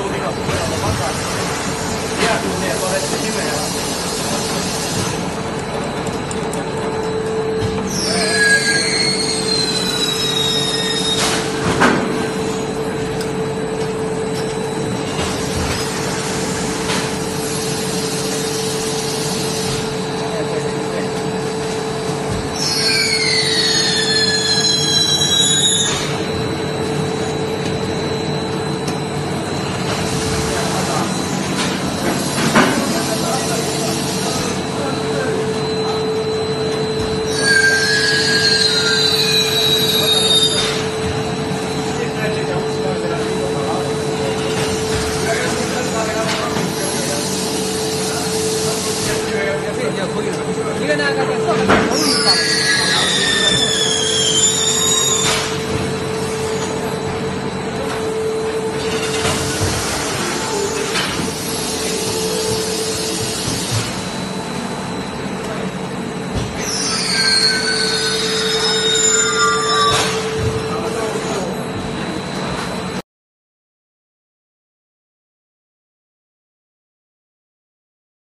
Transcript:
兄弟，我们俩，第二兄弟，我。一个呢那个上海的朋友找